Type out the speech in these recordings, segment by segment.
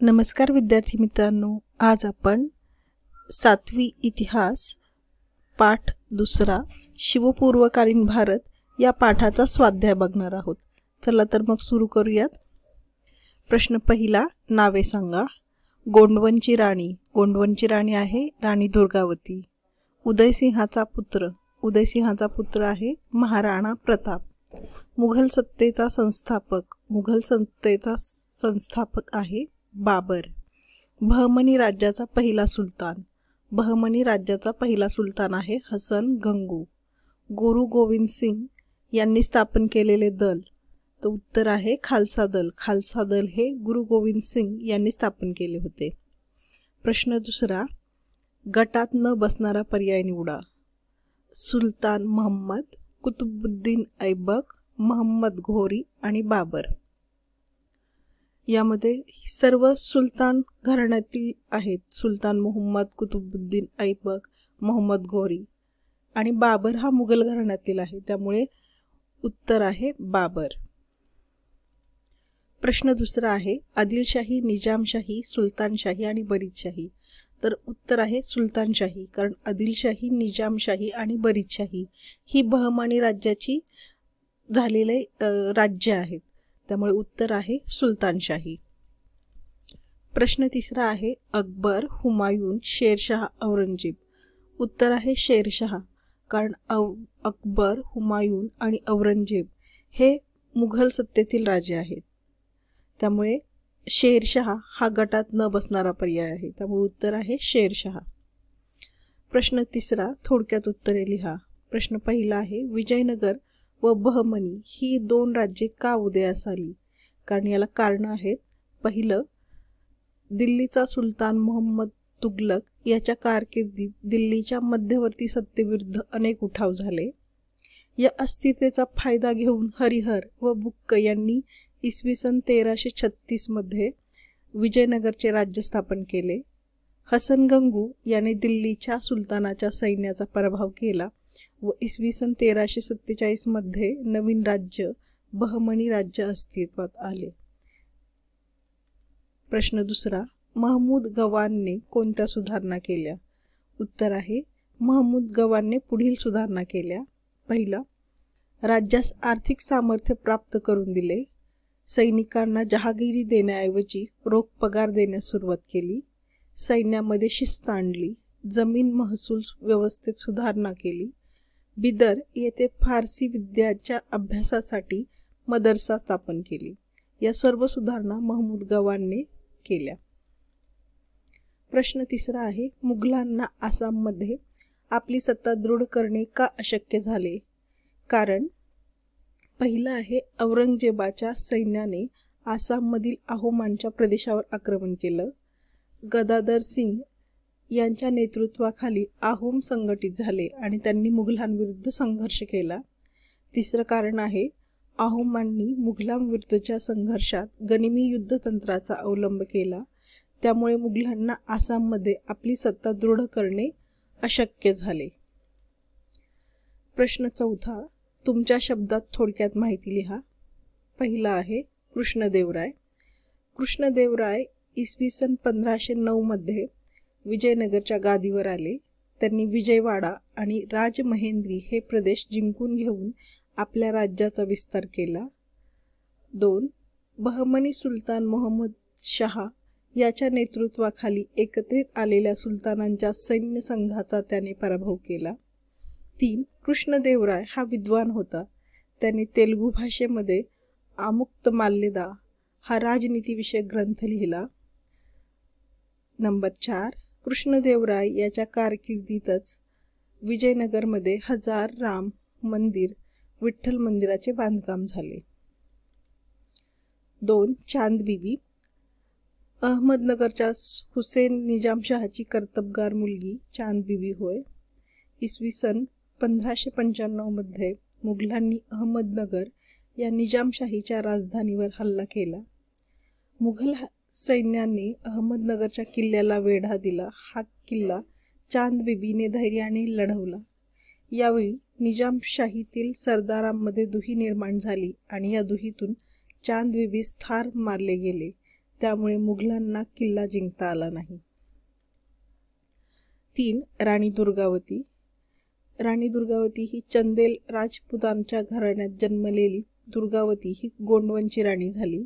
नमस्कार विद्यार्थी मित्रांनो आज आपण सातवी इतिहास पाठ दुसरा शिवपूर्वकालीन भारत या पाठाचा स्वाध्याय बघणार आहोत. चला तर मग सुरू करूयात. प्रश्न पहिला नावे सांगा. गोंडवनची राणी. गोंडवनची राणी आहे राणी दुर्गावती. उदयसिंहाचा पुत्र. उदयसिंहाचा पुत्र आहे महाराणा प्रताप. मुघल सत्तेचा संस्थापक. मुघल सत्तेचा संस्थापक आहे बाबर. बहमनी राज्याचा पहिला सुलतान. बहमनी राज्याचा पहिला सुलतान आहे हसन गंगू. गुरु गोविंद सिंग यांनी स्थापन केलेले दल. तर उत्तर आहे खालसा दल. खालसा दल हे गुरु गोविंद सिंग यांनी स्थापन केले होते. प्रश्न दुसरा गटात न बसणारा पर्याय निवडा. सुलतान मोहम्मद कुतुबुद्दीन ऐबक मोहम्मद घोरी आणि बाबर. यामध्ये सर्व सुलतान घराण्यातील आहेत. सुलतान मोहम्मद कुतुबुद्दीन ऐबक मोहम्मद घोरी आणि बाबर हा मुघल घराण्यातील आहे. त्यामुळे उत्तर आहे बाबर. प्रश्न दुसरा आहे आदिलशाही निजामशाही सुलतानशाही आणि बरीदशाही तर उत्तर आहे सुलतानशाही कारण आदिलशाही निजामशाही आणि बरीदशाही ही बहमानी राज्याची झालेले राज्य आहेत त्यामुळे उत्तर आहे सुलतानशाही. प्रश्न तिसरा आहे अकबर हुमायून शेरशाह औरंगजेब. उत्तर आहे शेरशाह कारण अकबर हुमायून आणि औरंगजेब हे मुघल सत्तेतील राजे आहेत. त्यामुळे शेरशाह हा गटात न बसणारा पर्याय आहे. त्यामुळे उत्तर आहे शेरशहा. प्रश्न तिसरा थोडक्यात उत्तरे लिहा. प्रश्न पहिला आहे विजयनगर व बहमनी ही दोन राज्ये का उदयास आली? कारण याला कारण आहेत. पहिलं दिल्लीचा सुलतान मोहम्मद तुगलक याच्या कारकिर्दीत दिल्लीच्या मध्यवर्ती सत्तेविरुद्ध अनेक उठाव झाले. या अस्थिरतेचा फायदा घेऊन हरिहर व बुक्क यांनी इसवी सन तेराशे छत्तीसमध्ये विजयनगरचे राज्य स्थापन केले. हसन गंगू याने दिल्लीच्या सुलतानाच्या सैन्याचा पराभव केला. व इसवी सन तेराशे सत्तेचाळीसमध्ये नवीन राज्य बहमणी राज्य अस्तित्वात आले. प्रश्न दुसरा महमूद गवानने कोणत्या सुधारणा केल्या? उत्तर आहे महमूद गवानने पुढील सुधारणा केल्या. पहिला राज्यास आर्थिक सामर्थ्य प्राप्त करून दिले. सैनिकांना जहागिरी देण्याऐवजी रोख पगार देण्यास सुरुवात केली. सैन्यामध्ये शिस्त आणली. जमीन महसूल व्यवस्थेत सुधारणा केली. बिदर येथे फारसी विद्याच्या अभ्यासासाठी मदरसा स्थापन केली. या सर्व सुधारणा महमूद गवानने केल्या. प्रश्न तिसरा आहे मुघलांना आसाममध्ये आपली सत्ता दृढ करणे का अशक्य झाले? कारण पहिलं आहे औरंगजेबाच्या सैन्याने आसाममधील आहोमांच्या प्रदेशावर आक्रमण केलं. गदाधर सिंग यांच्या नेतृत्वाखाली आहोम संघटित झाले आणि त्यांनी मुघलांविरुद्ध संघर्ष केला. तिसरं कारण आहे आहोमांनी मुघलांविरुद्धच्या संघर्षात गनिमी युद्धतंत्राचा अवलंब केला. त्यामुळे मुघलांना आसाममध्ये आपली सत्ता दृढ करणे अशक्य झाले. प्रश्न चौथा तुमच्या शब्दात थोडक्यात माहिती लिहा. पहिला आहे कृष्णदेवराय. कृष्णदेवराय इसवी सन पंधराशे नऊमध्ये विजयनगरच्या गादीवर आले. त्यांनी विजयवाडा आणि राजमहेंद्री हे प्रदेश जिंकून घेऊन आपल्या राज्याचा विस्तार केला. दोन बहमनी सुलतान मोहम्मद शहा याच्या नेतृत्वाखाली एकत्रित आलेल्या सुलतानांच्या सैन्य संघाचा त्याने पराभव केला. तीन कृष्णदेवराय हा विद्वान होता. त्याने तेलुगू भाषेमध्ये आमुक्त माल्यदा हा राजनीतीविषयक ग्रंथ लिहिला. नंबर चार कृष्णदेवराय याच्या कारकिर्दीतच विजयनगरमध्ये हजार राम मंदिर विठ्ठल मंदिराचे बांधकाम झाले. दोन चांदबिबी अहमदनगरच्या हुसेन निजामशहाची कर्तबगार मुलगी चांदबिबी होय. इसवी सन पंधराशे पंच्याण्णवमध्ये मुघलांनी अहमदनगर या निजामशाहीच्या राजधानीवर हल्ला केला. मुघल सैन्यांनी अहमदनगरच्या किल्ल्याला वेढा दिला. हा किल्ला चांदबिबीने धैर्याने लढवला. यावेळी निजामशाहीतील सरदारांमध्ये दुही निर्माण झाली आणि या दुहीतून चांदबिबीस ठार मारले गेले. त्यामुळे मुघलांना किल्ला जिंकता आला नाही. तीन राणी दुर्गावती. राणी दुर्गावती ही चंदेल राजपुतांच्या घराण्यात जन्मलेली. दुर्गावती ही गोंडवनची राणी झाली.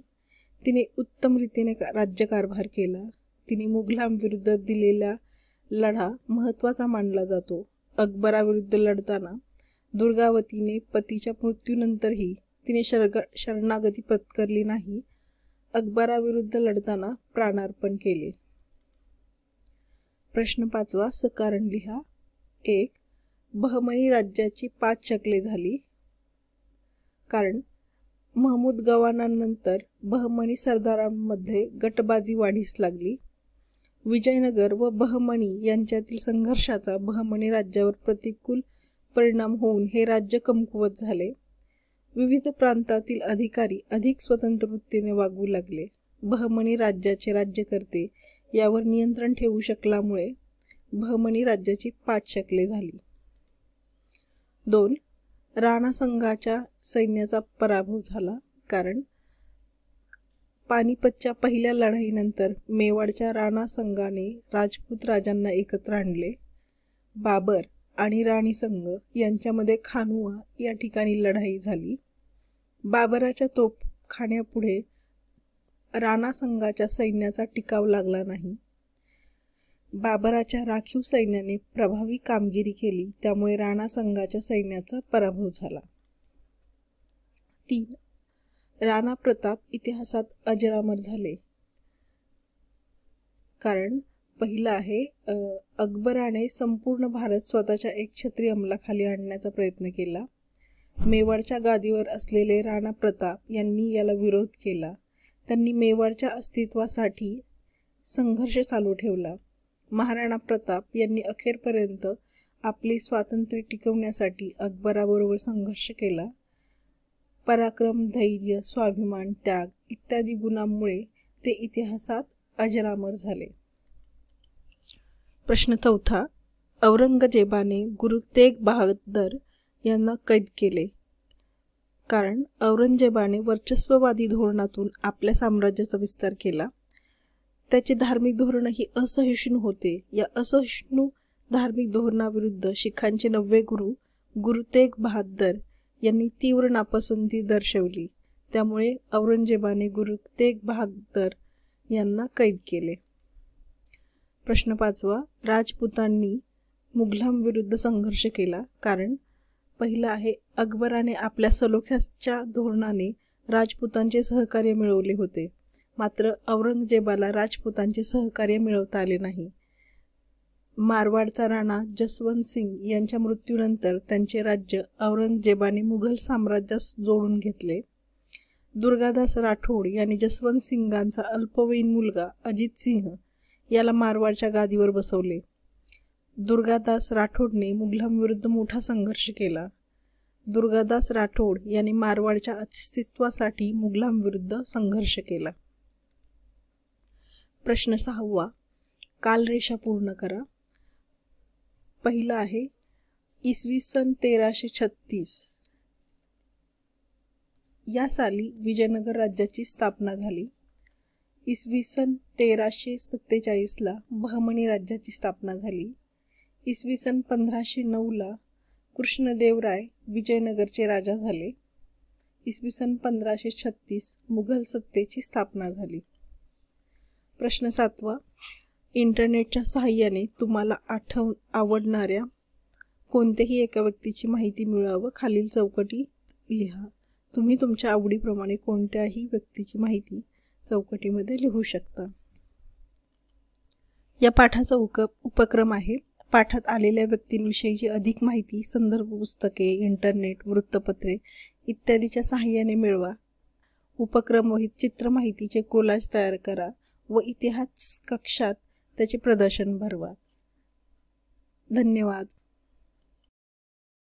तिने उत्तम रीतीने राज्यकारभार केला. तिने मुघलांविरुद्ध दिलेला लढा महत्त्वाचा मानला जातो. अकबराविरुद्ध लढताना दुर्गावतीने पतीच्या मृत्यूनंतरही तिने शरग शरणागती पत्करली नाही. अकबराविरुद्ध लढताना प्राणार्पण केले. प्रश्न पाचवा सकारण लिहा. एक बहमनी राज्याची पाच चकले झाली. कारण महमूद गवानानंतर बहमनी सरदारांमध्ये गटबाजी वाढीस लागली. विजयनगर व बहमनी यांच्यातील संघर्षाचा बहमनी राज्यावर प्रतिकूल परिणाम होऊन हे राज्य कमकुवत झाले. विविध प्रांतातील अधिकारी अधिक स्वतंत्र वृत्तीने वागू लागले. बहमनी राज्याचे राज्यकर्ते यावर नियंत्रण ठेवू शकल्यामुळे बहमनी राज्याची पाच शकले झाली. दोन राणा संघाच्या सैन्याचा पराभव झाला कारण पानिपतच्या पहिल्या लढाईनंतर मेवाडच्या राणा संघाने राजपूत राजांना एकत्र आणले. बाबर आणि राणी संघ यांच्यामध्ये खानुआ या ठिकाणी लढाई झाली. बाबराच्या तोपखान्यापुढे राणा संघाच्या सैन्याचा टिकाव लागला नाही. बाबराच्या राखीव सैन्याने प्रभावी कामगिरी केली त्यामुळे राणा संघाच्या सैन्याचा पराभव झाला. तीन. राणा प्रताप इतिहासात अजरामर झाले. कारण पहिलं आहे अकबराने संपूर्ण भारत स्वतःच्या एक छत्री अंमलाखाली आणण्याचा प्रयत्न केला. मेवाडच्या गादीवर असलेले राणा प्रताप यांनी याला विरोध केला. त्यांनी मेवाडच्या अस्तित्वासाठी संघर्ष चालू ठेवला. महाराणा प्रताप यांनी अखेरपर्यंत आपले स्वातंत्र्य टिकवण्यासाठी अकबराबरोबर संघर्ष केला. पराक्रम धैर्य स्वाभिमान त्याग इत्यादी गुणांमुळे ते इतिहासात अजरामर झाले. प्रश्न चौथा औरंगजेबाने गुरु तेग बहादर यांना कैद केले. कारण औरंगजेबाने वर्चस्ववादी धोरणातून आपल्या साम्राज्याचा विस्तार केला. त्याचे धार्मिक धोरणही असहिष्णू होते. या असहिष्णू धार्मिक धोरणाविरुद्ध शिखांचे नववे गुरु गुरु तेग बहादर यांनी तीव्र नापसंती दर्शवली. त्यामुळे औरंगजेबाने गुरु तेग बहादर यांना कैद केले. प्रश्न पाचवा राजपुतांनी मुघलांविरुद्ध संघर्ष केला. कारण पहिला आहे अकबराने आपल्या सलोख्याच्या धोरणाने राजपुतांचे सहकार्य मिळवले होते. मात्र औरंगजेबाला राजपुतांचे सहकार्य मिळवता आले नाही. मारवाडचा राणा जसवंत सिंग यांच्या मृत्यूनंतर त्यांचे राज्य औरंगजेबाने मुघल साम्राज्यास जोडून घेतले. दुर्गादास राठोड यांनी जसवंत सिंगांचा अल्पवयीन मुलगा अजित सिंह याला मारवाडच्या गादीवर बसवले. दुर्गादास राठोडने मुघलांविरुद्ध मोठा संघर्ष केला. दुर्गादास राठोड यांनी मारवाडच्या अस्तित्वासाठी मुघलांविरुद्ध संघर्ष केला. प्रश्न सहावा. कालरेषा पूर्ण करा. पहिला आहे इसवी सन तेराशे छत्तीस. या साली विजयनगर राज्याची स्थापना झाली. इसवी सन तेराशे सत्तेचाळीसला बहमणी राज्याची स्थापना झाली. इसवी सन पंधराशे नऊला कृष्णदेवराय विजयनगरचे राजा झाले. इसवी सन पंधराशे छत्तीस मुघल सत्तेची स्थापना झाली. प्रश्न सातवा. इंटरनेटच्या सहाय्याने तुम्हाला आठव आवडणाऱ्या कोणत्याही एका व्यक्तीची माहिती मिळावं खालील चौकटी लिहा. तुम्ही तुमच्या आवडीप्रमाणे कोणत्याही व्यक्तीची माहिती चौकटीमध्ये लिहू शकता. या पाठाचा उक उपक्रम आहे. पाठात आलेल्या व्यक्तींविषयीची अधिक माहिती संदर्भ पुस्तके इंटरनेट वृत्तपत्रे इत्यादीच्या सहाय्याने मिळवा. उपक्रम वहीत चित्र माहितीचे कोलाज तयार करा. व इतिहास कक्षात त्याचे प्रदर्शन भरवा. धन्यवाद.